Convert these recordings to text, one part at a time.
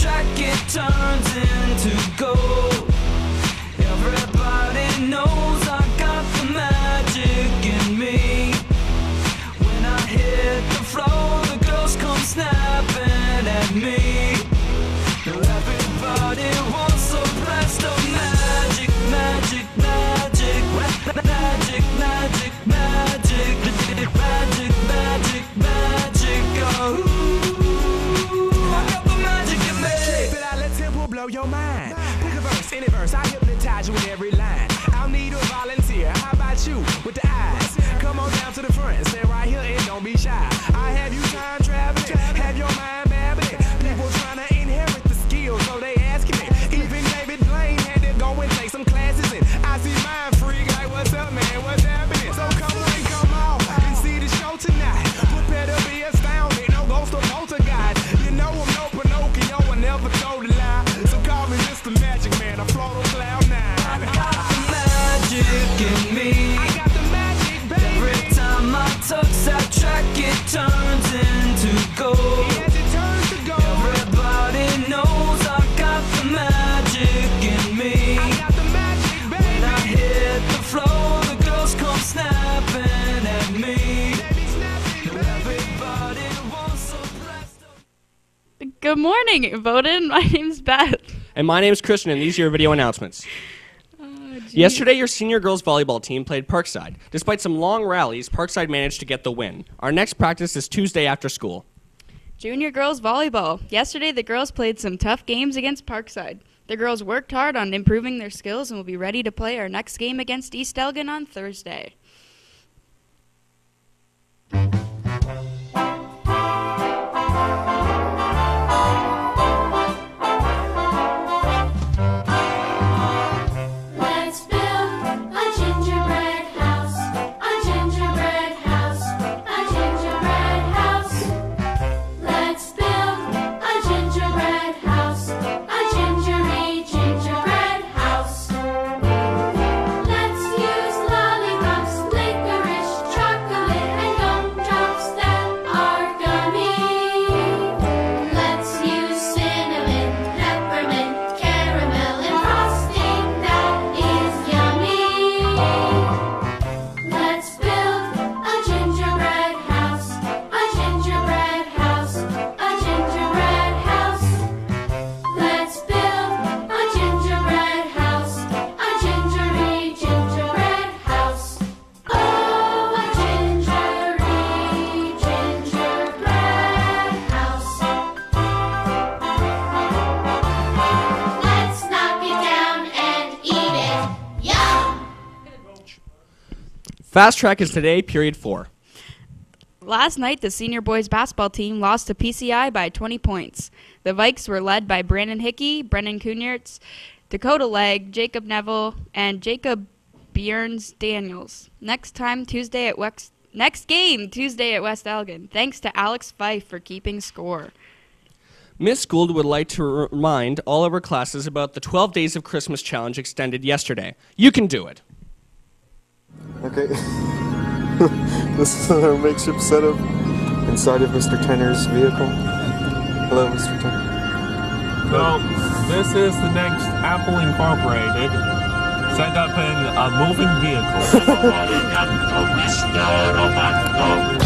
track, it turns into gold. Good morning, Voaden. My name's Beth. And my name's Christian, and these are your video announcements. Oh, Yesterday, your senior girls volleyball team played Parkside. Despite some long rallies, Parkside managed to get the win. Our next practice is Tuesday after school. Junior girls volleyball. Yesterday, the girls played some tough games against Parkside. The girls worked hard on improving their skills and will be ready to play our next game against East Elgin on Thursday. Fast track is today, period four. Last night, the senior boys basketball team lost to PCI by 20 points. The Vikes were led by Brandon Hickey, Brennan Kunyertz, Dakota Legg, Jacob Neville, and Jacob Bjorns Daniels. Next time Tuesday at West. Next game Tuesday at West Elgin. Thanks to Alex Fife for keeping score. Miss Gould would like to remind all of her classes about the 12 Days of Christmas challenge extended yesterday. You can do it. Okay. this is our makeshift setup inside of Mr. Tenner's vehicle. Hello, Mr. Tenner. So, this is the next Apple Incorporated set up in a moving vehicle.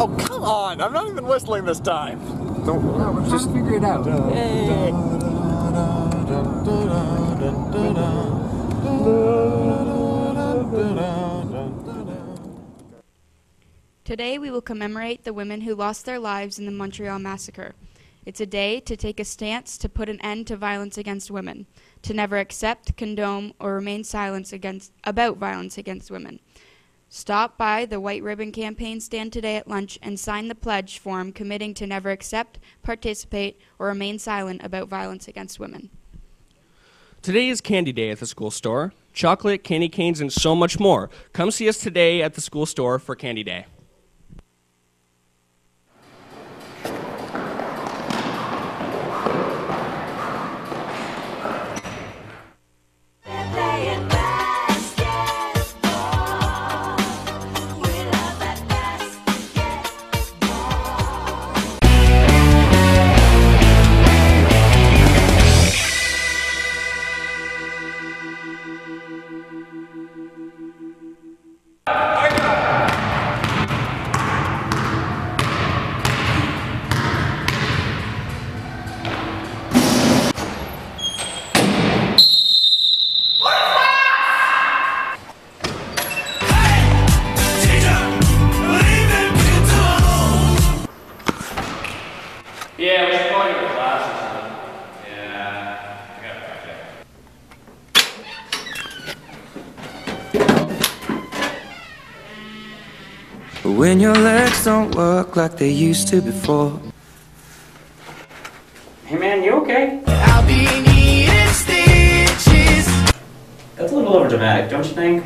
Oh, come on! I'm not even whistling this time. Don't just figure it out. Today we will commemorate the women who lost their lives in the Montreal Massacre. It's a day to take a stance to put an end to violence against women, to never accept, condone, or remain silent against, about violence against women. Stop by the White Ribbon Campaign stand today at lunch and sign the pledge form committing to never accept, participate, or remain silent about violence against women. Today is Candy Day at the school store. Chocolate, candy canes, and so much more. Come see us today at the school store for Candy Day. When your legs don't work like they used to before. Hey man, you okay? I'll be needing stitches. That's a little over dramatic, don't you think?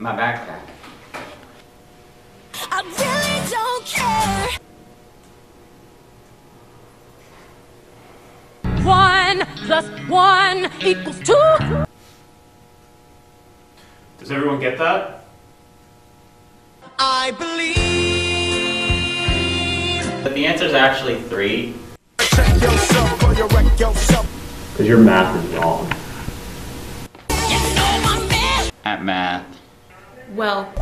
My backpack. I really don't care. One plus one equals two. Does everyone get that? I believe. But the answer is actually three. Check yourself or you wreck yourself. Because your math is wrong. You know my man. At math. Well,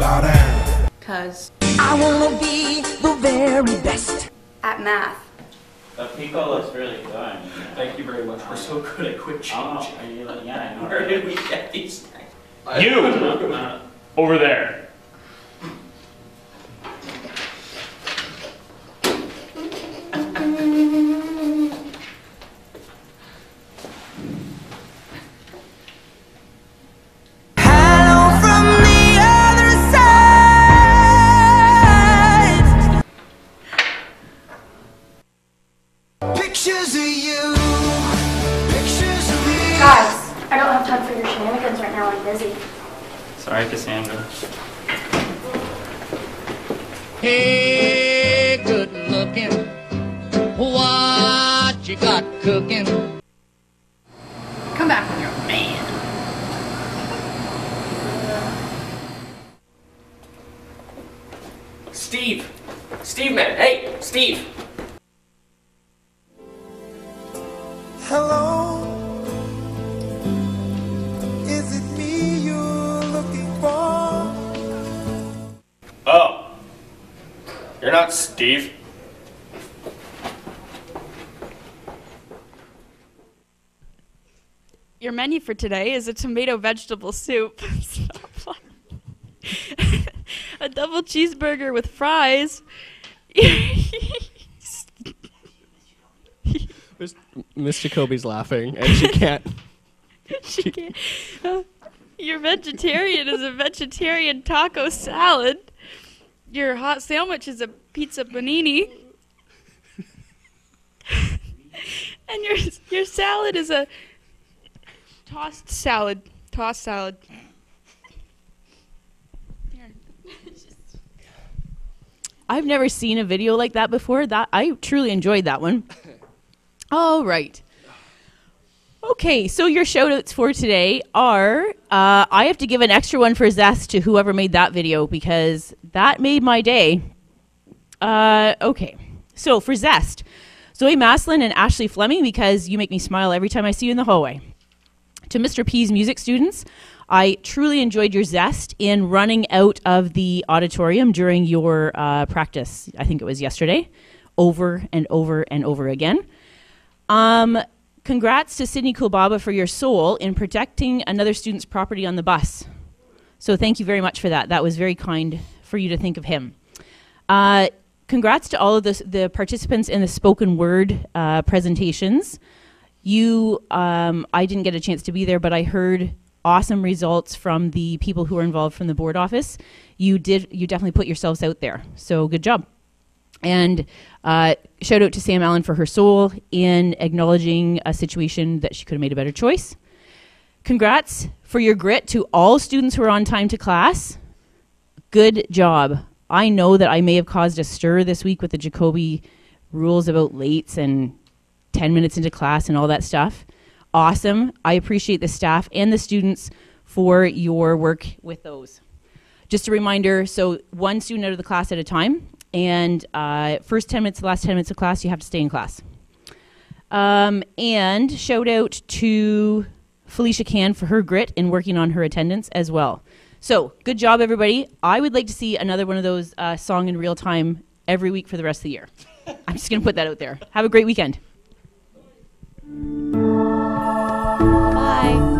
cuz I wanna be the very best. at math. The Pico looks really good. Thank you very much. We're so good at quick Oh, change. are you, yeah, I know. Where did we get these things? You! Over there. Sorry, Cassandra. Hey, good looking. What you got cooking? Come back when you're a man. Steve! Steve, man! Hey, Steve! Hello. You're not Steve. Your menu for today is a tomato vegetable soup, a double cheeseburger with fries. Miss, Miss Jacoby's laughing, and she can't. She can't- uh, Your vegetarian is a vegetarian taco salad. Your hot sandwich is a pizza panini. and your your salad is a tossed salad. Tossed salad. I've never seen a video like that before. That I truly enjoyed that one. All right. Okay, so your shout outs for today are uh, I have to give an extra one for Zest to whoever made that video because that made my day. Uh, okay, so for Zest, Zoe Maslin and Ashley Fleming because you make me smile every time I see you in the hallway. To Mr. P's music students, I truly enjoyed your zest in running out of the auditorium during your uh, practice. I think it was yesterday, over and over and over again. Um, congrats to Sydney Kulbaba for your soul in protecting another student's property on the bus. So thank you very much for that. That was very kind for you to think of him. Uh, congrats to all of the, the participants in the spoken word uh, presentations. You, um, I didn't get a chance to be there, but I heard awesome results from the people who were involved from the board office. You did, you definitely put yourselves out there. So good job. And uh, shout out to Sam Allen for her soul in acknowledging a situation that she could have made a better choice. Congrats for your grit to all students who are on time to class. Good job. I know that I may have caused a stir this week with the Jacoby rules about lates and 10 minutes into class and all that stuff. Awesome. I appreciate the staff and the students for your work with those. Just a reminder so, one student out of the class at a time, and uh, first 10 minutes, the last 10 minutes of class, you have to stay in class. Um, and shout out to Felicia Can for her grit in working on her attendance as well. So, good job, everybody. I would like to see another one of those uh, song in real time every week for the rest of the year. I'm just going to put that out there. Have a great weekend. Bye.